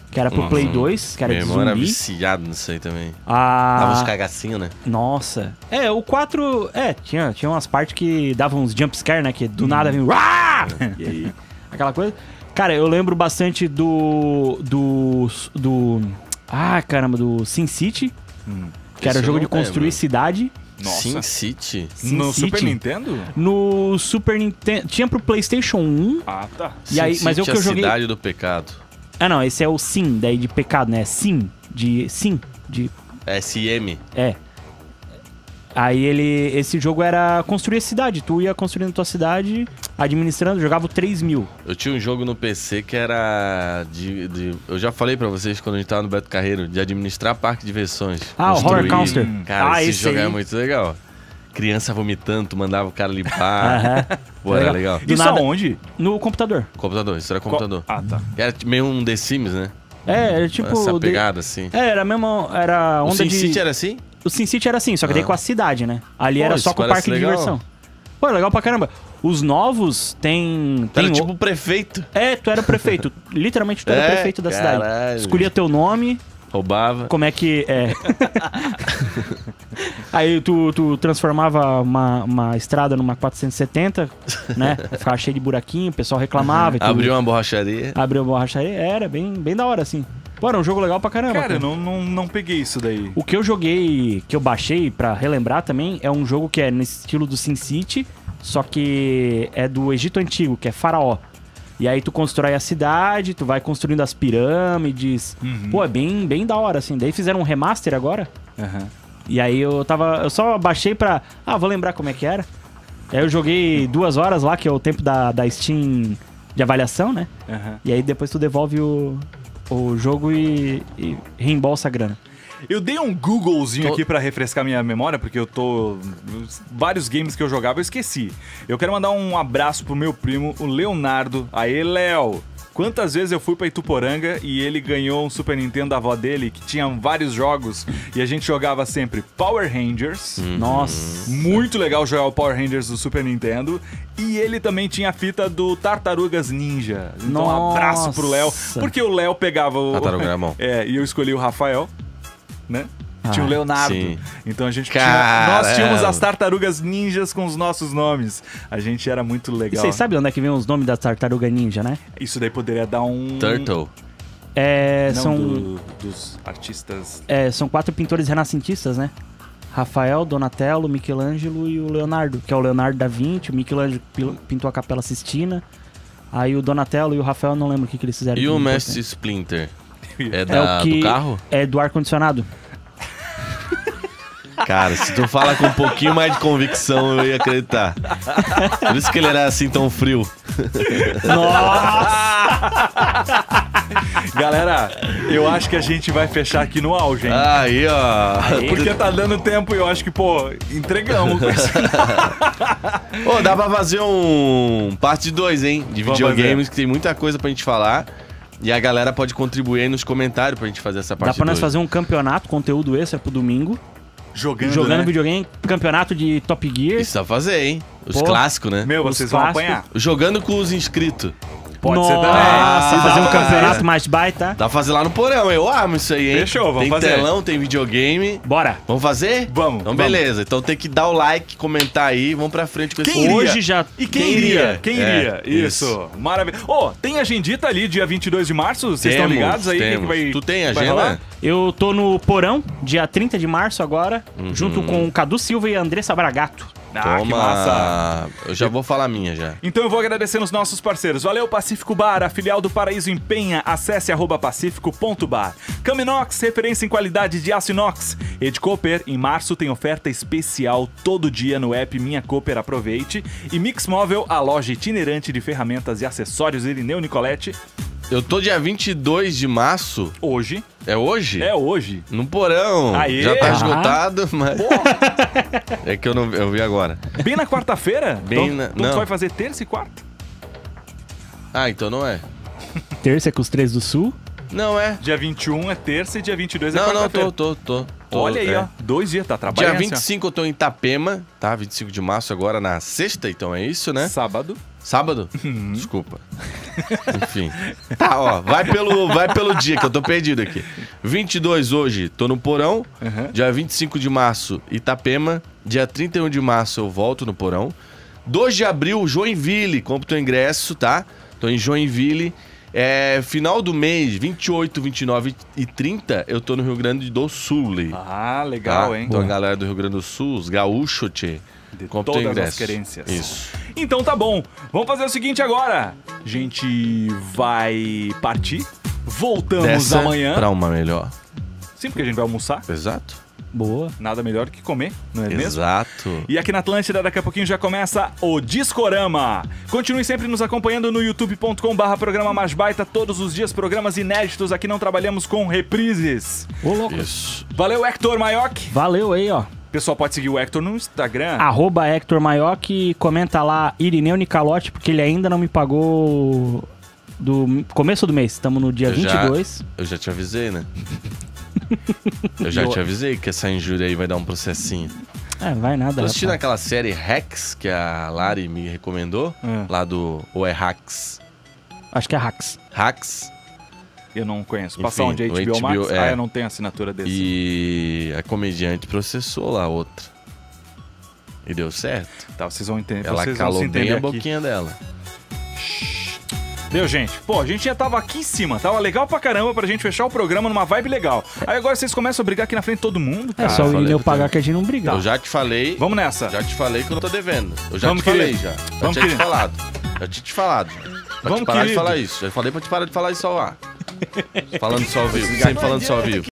S4: que era pro
S2: Nossa.
S4: Play 2, que era
S2: Meu
S4: de
S2: irmão era
S4: zumbi.
S2: viciado nisso aí também. Dava uns
S4: Ah,
S2: cagacinhos, né?
S4: nossa. É, o 4, é, tinha, tinha umas partes que davam uns jumpscare, né? Que do nada vinha. "Uá!" [laughs] E aí, aquela coisa. Cara, eu lembro bastante do. Do. Do. Ah, caramba, do Sin City. Que era
S2: eu
S4: jogo de construir
S2: lembro.
S4: cidade.
S3: Nossa.
S2: Sin City.
S4: Sin
S3: no
S4: City.
S3: Super Nintendo?
S4: No Super Nintendo. Tinha pro PlayStation 1.
S3: Ah, tá.
S4: E aí,
S2: Sin
S4: mas eu
S2: City,
S4: que eu
S2: a
S4: joguei.
S2: Cidade do Pecado.
S4: Ah, não, esse é o Sim, daí de pecado, né? Sim, de. Sim, de.
S2: SM.
S4: É. Aí ele. Esse jogo era construir a cidade. Tu ia construindo tua cidade, administrando, jogava o 3 mil.
S2: Eu tinha um jogo no PC que era de, de- Eu já falei pra vocês quando a gente tava no Beto Carreiro, de administrar parque de diversões.
S4: Ah, o. Horror Counter.
S2: Cara,
S4: Ah,
S2: esse,
S4: esse
S2: jogo
S4: aí.
S2: era muito legal. Criança vomitando, tu mandava o cara limpar. [laughs]
S4: Aham.
S2: Pô, era legal.
S4: Do
S3: Isso
S4: nada-
S3: aonde?
S4: No computador.
S2: Computador, isso era computador.
S3: Ah, tá.
S2: Era meio um The Sims, né?
S4: É, era tipo.
S2: Essa
S4: de-
S2: pegada, assim.
S4: É, era mesmo. Era
S2: O
S4: onda
S2: Sin
S4: de.
S2: City era assim?
S4: O Sin City era assim, só que daí
S2: Ah.
S4: com a cidade, né? Ali
S2: Pô,
S4: era só com o parque de
S2: legal.
S4: diversão. Pô, legal pra caramba. Os novos tem.
S2: Tu era
S4: tem
S2: tipo
S4: o-
S2: prefeito.
S4: É, tu era prefeito. [laughs] Literalmente tu era
S2: É,
S4: prefeito da cidade.
S2: caralho.
S4: Escolhia teu nome,
S2: Roubava.
S4: como é que. É. [laughs] Aí tu, tu transformava uma, uma estrada numa 470, né? Ficava cheio de buraquinho, o pessoal reclamava. E tu
S2: Abriu uma borracharia.
S4: abriu a borracharia. Era bem, bem da hora, assim. Pô, era um jogo legal pra caramba.
S3: Cara,
S4: cara.
S3: eu não, não, não peguei isso daí.
S4: O que eu joguei, que eu baixei pra relembrar também, é um jogo que é nesse estilo do Sin City, só que é do Egito Antigo, que é Faraó. E aí tu constrói a cidade, tu vai construindo as pirâmides. Pô, é bem, bem da hora, assim. Daí fizeram um remaster agora.
S3: Aham.
S4: E aí eu tava. Eu só baixei pra. Ah, vou lembrar como é que era. Aí eu joguei duas horas lá, que é o tempo da, da Steam de avaliação, né?
S3: Aham.
S4: E aí depois tu devolve o, o jogo e, e reembolsa a grana.
S3: Eu dei um Googlezinho
S2: Tô-
S3: aqui pra refrescar minha memória, porque eu tô. Vários games que eu jogava eu esqueci. Eu quero mandar um abraço pro meu primo, o Leonardo. Aê, Léo! Quantas vezes eu fui pra Ituporanga e ele ganhou um Super Nintendo da avó dele, que tinha vários jogos, e a gente jogava sempre Power Rangers.
S4: Nossa.
S3: Muito legal jogar o Power Rangers do Super Nintendo. E ele também tinha a fita do Tartarugas Ninja. Então, um
S4: Nossa.
S3: abraço pro Léo. Porque o Léo pegava o.
S2: Tartaruga era bom. [laughs]
S3: É, e eu escolhi o Rafael, né? Tinha o
S4: Ah,
S3: Leonardo.
S2: sim.
S3: Então a gente tinha.
S2: Caramba.
S3: Nós tínhamos as tartarugas ninjas com os nossos nomes. A gente era muito legal.
S4: vocês sabem onde é que vem os nomes da tartaruga ninja, né?
S3: Isso daí poderia dar um.
S2: Turtle.
S4: É,
S3: Não,
S4: são,
S3: do- dos artistas.
S4: é, são quatro pintores renascentistas, né? Rafael, Donatello, Michelangelo e o Leonardo, que é o Leonardo da Vinci, o Michelangelo pintou a Capela Sistina. Aí o Donatello e o Rafael, não lembro o que, que eles fizeram.
S2: E o. Mestre Splinter? [laughs] É,
S4: É
S2: da,
S4: o que
S2: do carro?
S4: é do ar-condicionado.
S2: Cara, se tu fala com um pouquinho mais de convicção, eu ia acreditar. Por isso que ele era assim tão frio.
S3: Galera, eu acho que a gente vai fechar aqui no auge, hein?
S2: Aí, ó.
S3: Porque tá dando tempo e eu acho que, pô, entregamos. com [laughs] isso.
S2: Ô, dá pra fazer um parte 2, hein? De
S3: Vamos
S2: videogames, que tem muita coisa pra gente falar. E a galera pode contribuir aí nos comentários pra gente fazer essa parte
S4: Dá pra nós
S2: dois.
S4: fazer um campeonato, conteúdo extra pro domingo.
S3: Jogando,
S4: jogando
S3: né?
S4: videogame, campeonato de Top Gear.
S2: Isso dá pra fazer, hein? Os
S4: Pô.
S2: clássicos, né?
S3: Meu,
S4: Os
S3: vocês vão
S4: clássicos.
S3: apanhar.
S2: Jogando com os inscritos.
S3: Pode ser
S4: Nossa,
S3: também. Dá
S4: fazer um campeonato mais baita.
S2: Dá pra fazer lá no porão, eu amo isso aí, hein?
S3: Fechou, vamos
S2: tem
S3: fazer.
S2: telão, tem videogame.
S4: Bora.
S2: Vamos fazer?
S3: Vamos,
S2: Então
S3: vamos.
S2: beleza. Então tem que dar o like, comentar aí, vamos pra frente com esse
S3: Quem iria?
S4: Hoje já.
S3: E quem,
S2: Quem
S3: iria?
S2: iria?
S3: Quem
S2: É,
S3: iria? Isso.
S2: isso.
S3: Maravilha. Ô, tem agendita ali, dia 22 de março? Vocês estão
S2: Temos,
S3: ligados aí? O que
S2: temos.
S3: vai,
S2: Tu tem
S3: vai
S2: agenda?
S3: rolar?
S4: Eu tô no Porão, dia 30 de março agora,
S2: Uhum.
S4: junto com o Cadu Silva e a Andressa Bragato.
S3: Ah.
S2: Toma. Eu já vou falar minha já.
S3: Então eu vou agradecer os nossos parceiros. Valeu, Pacífico Bar, a filial do Paraíso Empenha. Acesse arroba pacífico.bar. Caminox, referência em qualidade de aço inox. Ed Cooper, em março tem oferta especial todo dia no app Minha Cooper, aproveite. E Mix Móvel, a loja itinerante de ferramentas e acessórios Irineu Nicolette.
S2: Eu tô dia 22 de março.
S3: Hoje,
S2: É hoje?
S3: é hoje.
S2: No porão.
S3: Aê!
S2: Já tá
S3: Ah.
S2: esgotado, mas. [laughs] é que eu não eu vi agora.
S3: Bem na quarta-feira?
S2: Bem
S3: então,
S2: na-
S3: então tu
S2: não.
S3: vai fazer terça e quarta?
S2: Ah, então não é. [laughs]
S4: Terça com os três do Sul.
S2: Não é.
S3: Dia 21 é terça e dia 22 é
S2: Não, não,
S3: quarta-feira.
S2: tô, tô, tô. tô,
S3: Olha aí,
S2: é.
S3: ó. Dois dias, tá
S2: Dia
S3: trabalhando. assim, ó.
S2: 25 eu tô em Itapema, tá? 25 de março agora na sexta, então é isso, né?
S3: Sábado.
S2: Sábado? Desculpa. Enfim. Tá, ó, vai pelo, vai pelo dia que eu tô perdido aqui. 22 hoje, tô no Porão.
S3: Uhum.
S2: Dia 25 de março, Itapema. Dia 31 de março eu volto no Porão. 2 de abril, Joinville. Compre teu ingresso, tá? Tô em Joinville. É, final do mês, 28, 29 e 30, eu tô no Rio Grande do Sul.
S3: Ah, legal,
S2: tá?
S3: hein?
S2: Então a galera do Rio Grande do Sul, os gaúchos, tchê.
S3: De
S2: Compre
S3: todas as
S2: ingresso.
S3: querências.
S2: Isso.
S3: Então tá bom. Vamos fazer o seguinte agora. A gente vai partir. Voltamos
S2: Dessa
S3: amanhã.
S2: pra uma melhor.
S3: Sim, porque a gente vai almoçar.
S2: Exato.
S4: Boa.
S3: Nada melhor que comer, não é mesmo?
S2: Exato.
S3: E aqui na Atlântida, daqui a pouquinho já começa o Discorama. Continue sempre nos acompanhando no youtube.com barra programa mais baita. Todos os dias, programas inéditos. Aqui não trabalhamos com reprises.
S4: Ô, louco.
S2: Isso.
S3: Valeu, Hector Maioc.
S4: Valeu aí, ó.
S3: O pessoal pode seguir o Hector no Instagram.
S4: Arroba Hector Maioc, comenta lá Irineu Nicalote, porque ele ainda não me pagou do começo do mês. Estamos no dia
S2: Eu já-
S4: 22.
S2: Eu já te avisei, né? [laughs] Eu já te avisei que essa injúria aí vai dar um processinho.
S4: É, vai nada.
S2: Tô assistindo
S4: rapaz.
S2: aquela série Rex que a Lari me recomendou,
S3: Hum.
S2: lá do. Ou é Hacks?
S4: Acho que é Hacks.
S2: Hacks.
S3: Eu não conheço. Passar onde é
S2: o
S3: HBO, Max?
S2: HBO, é.
S3: Ah, eu não tenho assinatura desse.
S2: E a comediante processou lá a outra. E deu certo.
S3: Tá, vocês vão entender.
S2: Ela
S3: vocês vão
S2: calou
S3: se
S2: bem
S3: entender
S2: a
S3: aqui.
S2: boquinha dela.
S3: Deu, gente. Pô, a gente já tava aqui em cima. Tava legal pra caramba pra gente fechar o programa numa vibe legal. Aí agora vocês começam a brigar aqui na frente de todo mundo,
S4: É
S3: cara.
S4: só o
S2: falei
S4: Irineu pagar
S2: tempo.
S4: que a gente não briga.
S2: Eu já te falei.
S3: Vamos nessa.
S2: Já te falei que eu não tô devendo. Eu já
S3: Vamos,
S2: te falei
S3: querido.
S2: já. Já
S3: Vamos,
S2: tinha te
S3: querido.
S2: falado. Já tinha te falado. Pra
S3: Vamos,
S2: te parar
S3: querido.
S2: de falar isso. Já falei pra te parar de falar isso ao ar. [laughs] Falando só ao vivo. Sempre falando só ao vivo.